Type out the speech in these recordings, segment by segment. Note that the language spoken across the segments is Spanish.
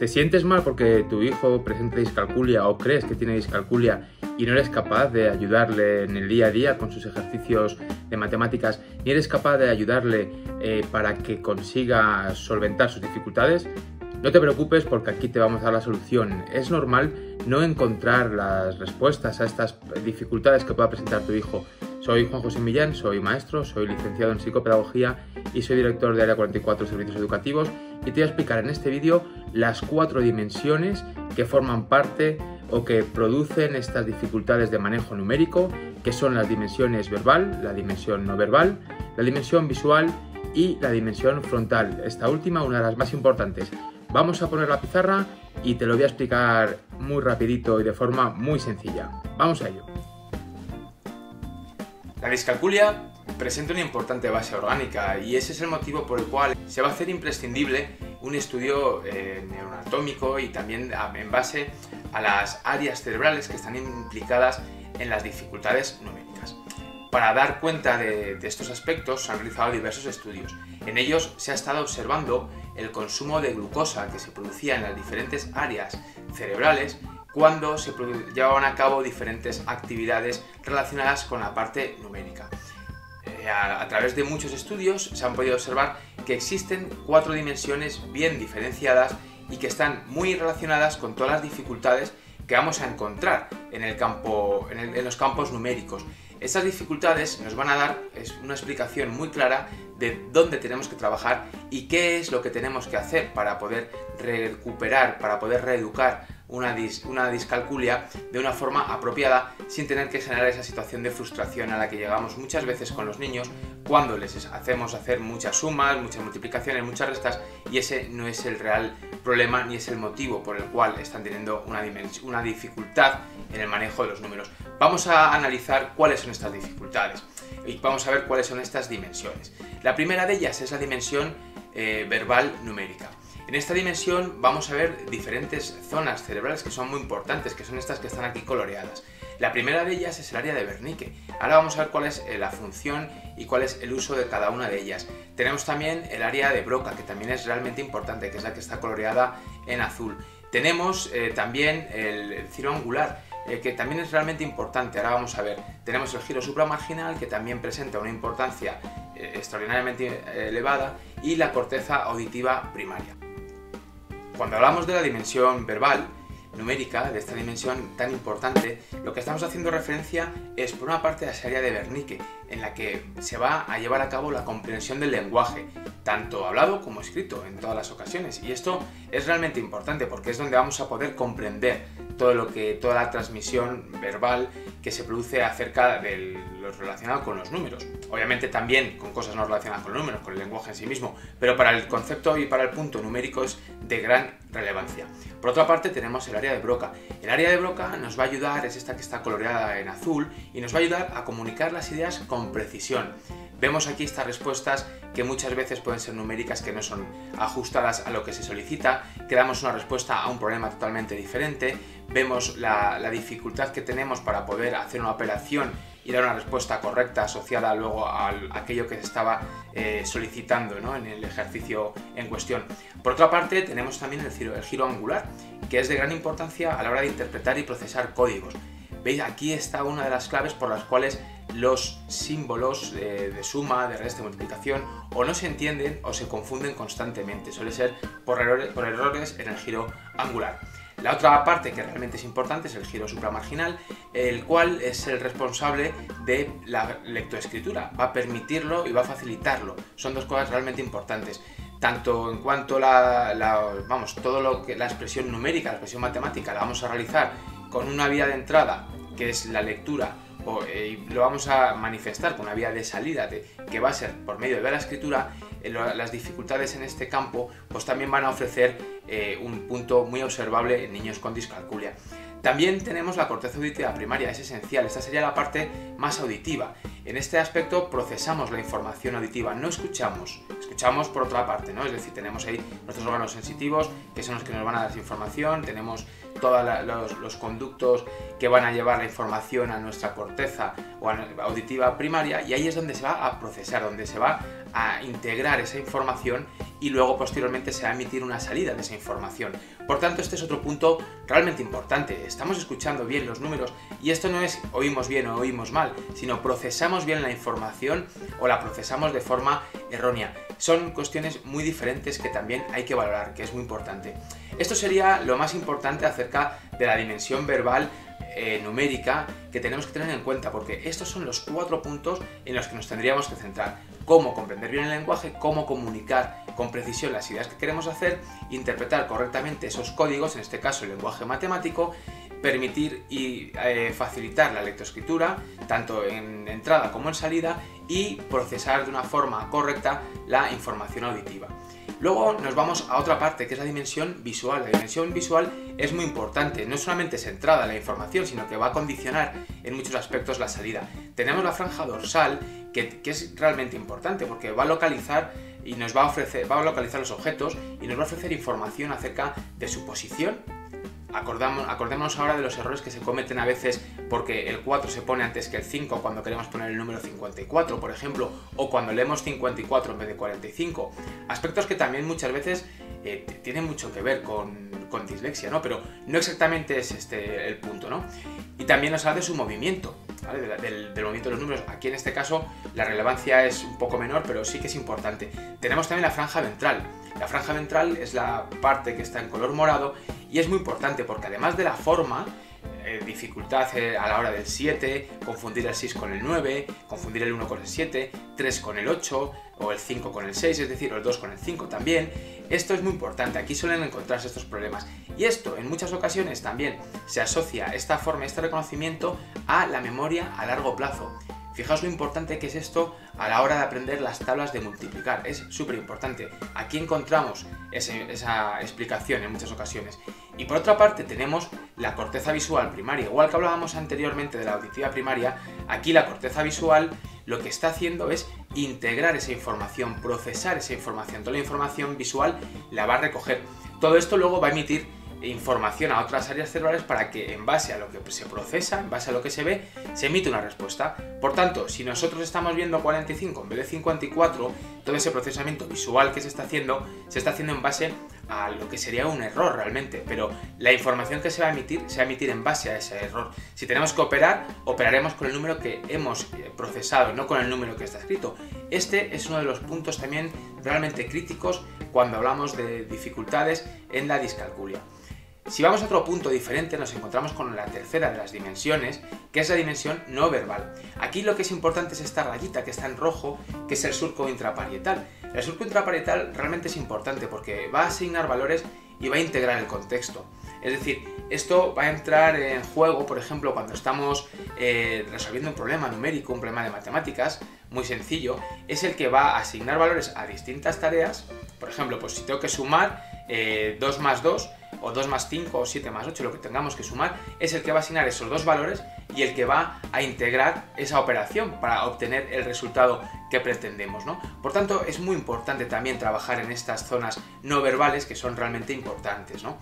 ¿Te sientes mal porque tu hijo presenta discalculia o crees que tiene discalculia y no eres capaz de ayudarle en el día a día con sus ejercicios de matemáticas, ni eres capaz de ayudarle eh, para que consiga solventar sus dificultades? No te preocupes porque aquí te vamos a dar la solución. Es normal no encontrar las respuestas a estas dificultades que pueda presentar tu hijo. Soy Juan José Millán, soy maestro, soy licenciado en psicopedagogía y soy director de Área 44 Servicios Educativos y te voy a explicar en este vídeo las cuatro dimensiones que forman parte o que producen estas dificultades de manejo numérico, que son las dimensiones verbal, la dimensión no verbal, la dimensión visual y la dimensión frontal. Esta última, una de las más importantes. Vamos a poner la pizarra y te lo voy a explicar muy rapidito y de forma muy sencilla. Vamos a ello. La discalculia presenta una importante base orgánica y ese es el motivo por el cual se va a hacer imprescindible un estudio eh, neuroanatómico y también en base a las áreas cerebrales que están implicadas en las dificultades numéricas. Para dar cuenta de, de estos aspectos se han realizado diversos estudios. En ellos se ha estado observando el consumo de glucosa que se producía en las diferentes áreas cerebrales cuando se llevaban a cabo diferentes actividades relacionadas con la parte numérica. A, través de muchos estudios se han podido observar que existen cuatro dimensiones bien diferenciadas y que están muy relacionadas con todas las dificultades que vamos a encontrar en, el campo, en, los campos numéricos. Estas dificultades nos van a dar una explicación muy clara de dónde tenemos que trabajar y qué es lo que tenemos que hacer para poder recuperar, para poder reeducar una, una discalculia de una forma apropiada sin tener que generar esa situación de frustración a la que llegamos muchas veces con los niños cuando les hacemos hacer muchas sumas, muchas multiplicaciones, muchas restas y ese no es el real problema ni es el motivo por el cual están teniendo una, una dificultad en el manejo de los números. Vamos a analizar cuáles son estas dificultades y vamos a ver cuáles son estas dimensiones. La primera de ellas es la dimensión eh, verbal numérica. En esta dimensión vamos a ver diferentes zonas cerebrales que son muy importantes, que son estas que están aquí coloreadas. La primera de ellas es el área de Wernicke. Ahora vamos a ver cuál es eh, la función y cuál es el uso de cada una de ellas. Tenemos también el área de Broca, que también es realmente importante, que es la que está coloreada en azul. Tenemos eh, también el, ciro angular, eh, que también es realmente importante. Ahora vamos a ver. Tenemos el giro supramarginal, que también presenta una importancia extraordinariamente elevada, y la corteza auditiva primaria. Cuando hablamos de la dimensión verbal, numérica, de esta dimensión tan importante, lo que estamos haciendo referencia es por una parte a esa área de Wernicke, en la que se va a llevar a cabo la comprensión del lenguaje, tanto hablado como escrito en todas las ocasiones. Y esto es realmente importante porque es donde vamos a poder comprender todo lo que, toda la transmisión verbal que se produce acerca de lo relacionado con los números. Obviamente también con cosas no relacionadas con los números, con el lenguaje en sí mismo, pero para el concepto y para el punto numérico es de gran relevancia. Por otra parte tenemos el área de Broca. El área de Broca nos va a ayudar, es esta que está coloreada en azul, y nos va a ayudar a comunicar las ideas con precisión. Vemos aquí estas respuestas que muchas veces pueden ser numéricas que no son ajustadas a lo que se solicita, que damos una respuesta a un problema totalmente diferente, vemos la, dificultad que tenemos para poder hacer una operación y dar una respuesta correcta asociada luego a, aquello que se estaba eh, solicitando en el ejercicio en cuestión. Por otra parte, tenemos también el giro, el giro angular, que es de gran importancia a la hora de interpretar y procesar códigos. ¿Veis? Aquí está una de las claves por las cuales los símbolos de, suma, de resta, de multiplicación o no se entienden o se confunden constantemente. Suele ser por errores, en el giro angular. La otra parte que realmente es importante es el giro supramarginal, el cual es el responsable de la lectoescritura. Va a permitirlo y va a facilitarlo. Son dos cosas realmente importantes. Tanto en cuanto la, vamos, todo lo que la expresión numérica, la expresión matemática, la vamos a realizar con una vía de entrada, que es la lectura eh, y lo vamos a manifestar con una vía de salida que va a ser por medio de la escritura, eh, las dificultades en este campo pues también van a ofrecer eh, un punto muy observable en niños con discalculia. También tenemos la corteza auditiva primaria, es esencial, esta sería la parte más auditiva. En este aspecto procesamos la información auditiva, no escuchamos, escuchamos por otra parte, ¿no? Es decir, tenemos ahí nuestros órganos sensitivos, que son los que nos van a dar información, tenemos todos los, conductos que van a llevar la información a nuestra corteza auditiva primaria y ahí es donde se va a procesar, donde se va a integrar esa información y luego posteriormente se va a emitir una salida de esa información. Por tanto, este es otro punto realmente importante. Estamos escuchando bien los números y esto no es oímos bien o oímos mal, sino procesamos bien la información o la procesamos de forma errónea. Son cuestiones muy diferentes que también hay que valorar, que es muy importante. Esto sería lo más importante acerca de la dimensión verbal eh, numérica que tenemos que tener en cuenta, porque estos son los cuatro puntos en los que nos tendríamos que centrar. Cómo comprender bien el lenguaje, cómo comunicar con precisión las ideas que queremos hacer, interpretar correctamente esos códigos, en este caso el lenguaje matemático, permitir y eh, facilitar la lectoescritura, tanto en entrada como en salida, y procesar de una forma correcta la información auditiva. Luego nos vamos a otra parte, que es la dimensión visual. La dimensión visual es muy importante, no solamente centrada en la información, sino que va a condicionar en muchos aspectos la salida. Tenemos la franja dorsal, que, es realmente importante, porque va a localizar y nos va a ofrecer, va a localizar los objetos y nos va a ofrecer información acerca de su posición Acordamos, acordémonos ahora de los errores que se cometen a veces porque el 4 se pone antes que el 5 cuando queremos poner el número 54, por ejemplo, o cuando leemos 54 en vez de 45. Aspectos que también muchas veces eh, tienen mucho que ver con, dislexia, ¿no? Pero no exactamente es este el punto, ¿no? Y también nos habla de su movimiento, ¿vale? del, del, movimiento de los números. Aquí en este caso la relevancia es un poco menor, pero sí que es importante. Tenemos también la franja ventral. La franja ventral es la parte que está en color morado y es muy importante porque además de la forma, eh, dificultad eh, a la hora del 7, confundir el 6 con el 9, confundir el 1 con el 7, 3 con el 8 o el 5 con el 6, es decir, el 2 con el 5 también. Esto es muy importante, aquí suelen encontrarse estos problemas. Y esto en muchas ocasiones también se asocia esta forma, este reconocimiento a la memoria a largo plazo. Fijaos lo importante que es esto a la hora de aprender las tablas de multiplicar. Es súper importante. Aquí encontramos esa explicación en muchas ocasiones. Y por otra parte tenemos la corteza visual primaria. Igual que hablábamos anteriormente de la auditiva primaria, aquí la corteza visual lo que está haciendo es integrar esa información, procesar esa información. Toda la información visual la va a recoger. Todo esto luego va a emitir información a otras áreas cerebrales para que en base a lo que se procesa, en base a lo que se ve, se emite una respuesta. Por tanto, si nosotros estamos viendo 45 en vez de 54, todo ese procesamiento visual que se está haciendo, se está haciendo en base a lo que sería un error realmente, pero la información que se va a emitir se va a emitir en base a ese error. Si tenemos que operar, operaremos con el número que hemos eh, procesado, no con el número que está escrito. Este es uno de los puntos también realmente críticos cuando hablamos de dificultades en la discalculia. Si vamos a otro punto diferente, nos encontramos con la tercera de las dimensiones, que es la dimensión no verbal. Aquí lo que es importante es esta rayita que está en rojo, que es el surco intraparietal. El surco intraparietal realmente es importante porque va a asignar valores y va a integrar el contexto. Es decir, esto va a entrar en juego, por ejemplo, cuando estamos eh, resolviendo un problema numérico, un problema de matemáticas, muy sencillo, es el que va a asignar valores a distintas tareas. Por ejemplo, pues si tengo que sumar 2 eh, más 2, o 2 más 5 o 7 más 8, lo que tengamos que sumar, es el que va a asignar esos dos valores y el que va a integrar esa operación para obtener el resultado que pretendemos. ¿no? Por tanto, es muy importante también trabajar en estas zonas no verbales que son realmente importantes. ¿no?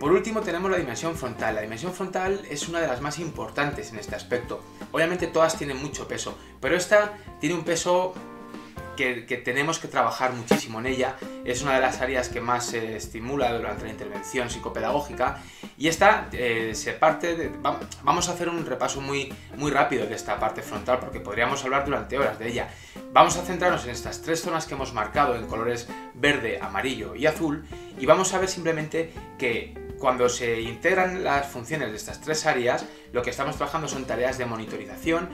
Por último tenemos la dimensión frontal. La dimensión frontal es una de las más importantes en este aspecto. Obviamente todas tienen mucho peso, pero esta tiene un peso que, tenemos que trabajar muchísimo en ella. Es una de las áreas que más se estimula durante la intervención psicopedagógica y esta eh, se parte de... Vamos a hacer un repaso muy, muy rápido de esta parte frontal porque podríamos hablar durante horas de ella. Vamos a centrarnos en estas tres zonas que hemos marcado en colores verde, amarillo y azul y vamos a ver simplemente que cuando se integran las funciones de estas tres áreas, lo que estamos trabajando son tareas de monitorización,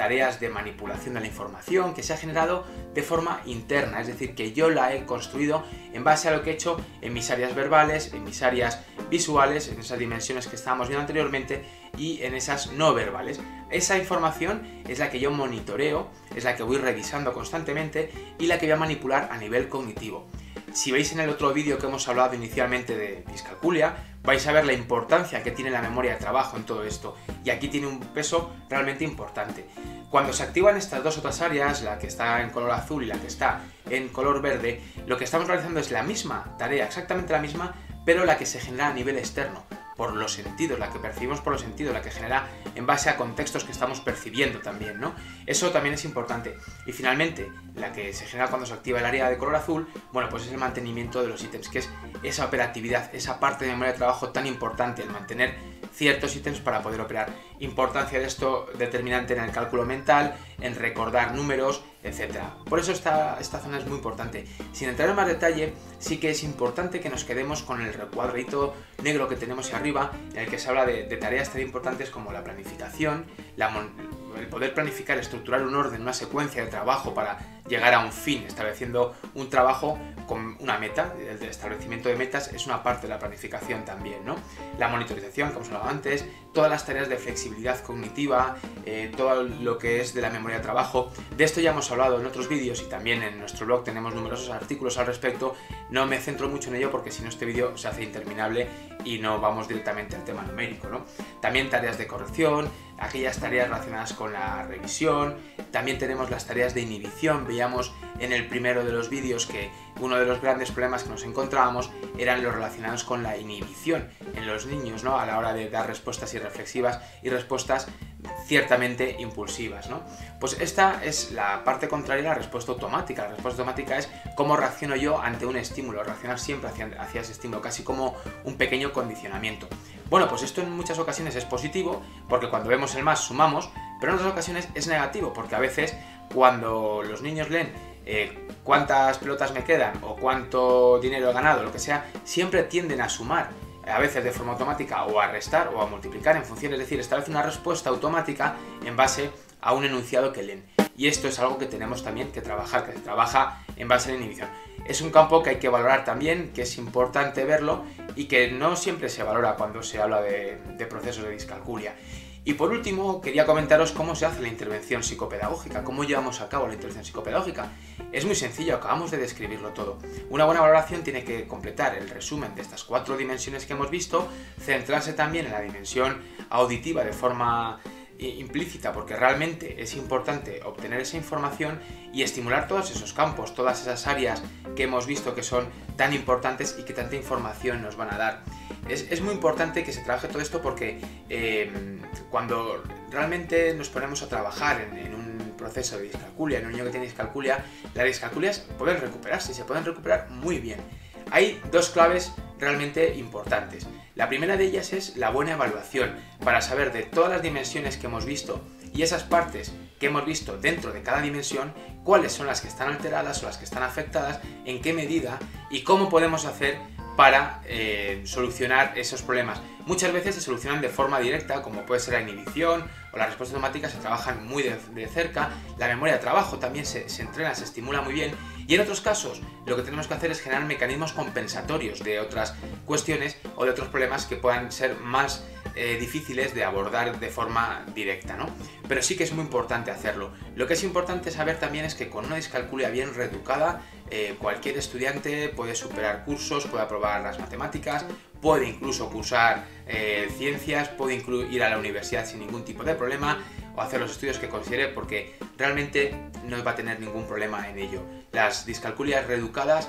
tareas de manipulación de la información que se ha generado de forma interna, es decir, que yo la he construido en base a lo que he hecho en mis áreas verbales, en mis áreas visuales, en esas dimensiones que estábamos viendo anteriormente y en esas no verbales. Esa información es la que yo monitoreo, es la que voy revisando constantemente y la que voy a manipular a nivel cognitivo. Si veis en el otro vídeo que hemos hablado inicialmente de discalculia, vais a ver la importancia que tiene la memoria de trabajo en todo esto, y aquí tiene un peso realmente importante. Cuando se activan estas dos otras áreas, la que está en color azul y la que está en color verde, lo que estamos realizando es la misma tarea, exactamente la misma, pero la que se genera a nivel externo. Por los sentidos, la que percibimos por los sentidos, la que genera en base a contextos que estamos percibiendo también, ¿no? Eso también es importante. Y finalmente, la que se genera cuando se activa el área de color azul, bueno, pues es el mantenimiento de los ítems, que es esa operatividad, esa parte de memoria de trabajo tan importante, el mantener ciertos ítems para poder operar. Importancia de esto determinante en el cálculo mental, en recordar números, etc. Por eso esta, esta zona es muy importante. Sin entrar en más detalle, sí que es importante que nos quedemos con el recuadrito negro que tenemos ahí arriba, en el que se habla de, tareas tan importantes como la planificación, el poder planificar, estructurar un orden, una secuencia de trabajo para llegar a un fin, estableciendo un trabajo con una meta, el establecimiento de metas es una parte de la planificación también, ¿no? La monitorización, como hemos hablado antes, todas las tareas de flexibilidad cognitiva, eh, todo lo que es de la memoria de trabajo, de esto ya hemos hablado en otros vídeos y también en nuestro blog tenemos numerosos artículos al respecto, no me centro mucho en ello porque si no este vídeo se hace interminable y no vamos directamente al tema numérico, ¿no? También tareas de corrección, aquellas tareas relacionadas con la revisión, también tenemos las tareas de inhibición, en el primero de los vídeos que uno de los grandes problemas que nos encontrábamos eran los relacionados con la inhibición en los niños, ¿no? A la hora de dar respuestas irreflexivas y respuestas ciertamente impulsivas, ¿no? Pues esta es la parte contraria a la respuesta automática. La respuesta automática es cómo reacciono yo ante un estímulo, reaccionar siempre hacia, hacia ese estímulo, casi como un pequeño condicionamiento. Bueno, pues esto en muchas ocasiones es positivo, porque cuando vemos el más sumamos, pero en otras ocasiones es negativo, porque a veces cuando los niños leen eh, cuántas pelotas me quedan o cuánto dinero he ganado, lo que sea, siempre tienden a sumar, a veces de forma automática, o a restar o a multiplicar en función, es decir, establece una respuesta automática en base a un enunciado que leen. Y esto es algo que tenemos también que trabajar, que se trabaja en base a la inhibición. Es un campo que hay que valorar también, que es importante verlo y que no siempre se valora cuando se habla de, de procesos de discalculia. Y por último, quería comentaros cómo se hace la intervención psicopedagógica, cómo llevamos a cabo la intervención psicopedagógica. Es muy sencillo, acabamos de describirlo todo. Una buena valoración tiene que completar el resumen de estas cuatro dimensiones que hemos visto, centrarse también en la dimensión auditiva de forma implícita porque realmente es importante obtener esa información y estimular todos esos campos, todas esas áreas que hemos visto que son tan importantes y que tanta información nos van a dar. Es, muy importante que se trabaje todo esto porque em, cuando realmente nos ponemos a trabajar en, un proceso de discalculia, en un niño que tiene discalculia, las discalculias pueden recuperarse y se pueden recuperar muy bien. Hay dos claves realmente importantes. La primera de ellas es la buena evaluación, para saber de todas las dimensiones que hemos visto y esas partes que hemos visto dentro de cada dimensión, cuáles son las que están alteradas o las que están afectadas, en qué medida y cómo podemos hacer para eh, solucionar esos problemas. Muchas veces se solucionan de forma directa, como puede ser la inhibición o la respuesta automática, se trabajan muy de, cerca, la memoria de trabajo también se, se, entrena, se estimula muy bien, y en otros casos lo que tenemos que hacer es generar mecanismos compensatorios de otras cuestiones o de otros problemas que puedan ser más eh, difíciles de abordar de forma directa, ¿no? Pero sí que es muy importante hacerlo. Lo que es importante saber también es que con una discalculia bien reeducada, eh, cualquier estudiante puede superar cursos, puede aprobar las matemáticas, puede incluso cursar eh, ciencias, puede ir a la universidad sin ningún tipo de problema o hacer los estudios que considere porque realmente no va a tener ningún problema en ello. Las discalculias reeducadas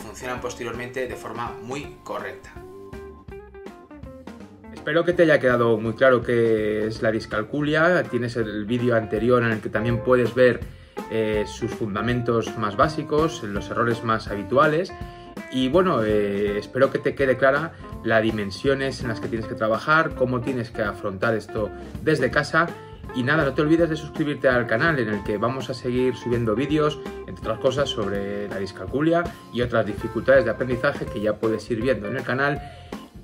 funcionan posteriormente de forma muy correcta. Espero que te haya quedado muy claro qué es la discalculia. Tienes el vídeo anterior en el que también puedes ver eh, sus fundamentos más básicos, los errores más habituales. Y bueno, eh, espero que te quede clara las dimensiones en las que tienes que trabajar, cómo tienes que afrontar esto desde casa. Y nada, no te olvides de suscribirte al canal en el que vamos a seguir subiendo vídeos, entre otras cosas, sobre la discalculia y otras dificultades de aprendizaje que ya puedes ir viendo en el canal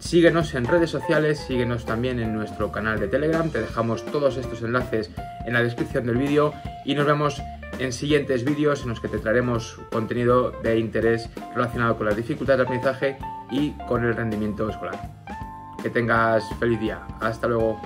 Síguenos en redes sociales, síguenos también en nuestro canal de Telegram, te dejamos todos estos enlaces en la descripción del vídeo y nos vemos en siguientes vídeos en los que te traeremos contenido de interés relacionado con las dificultades de aprendizaje y con el rendimiento escolar. Que tengas feliz día. Hasta luego.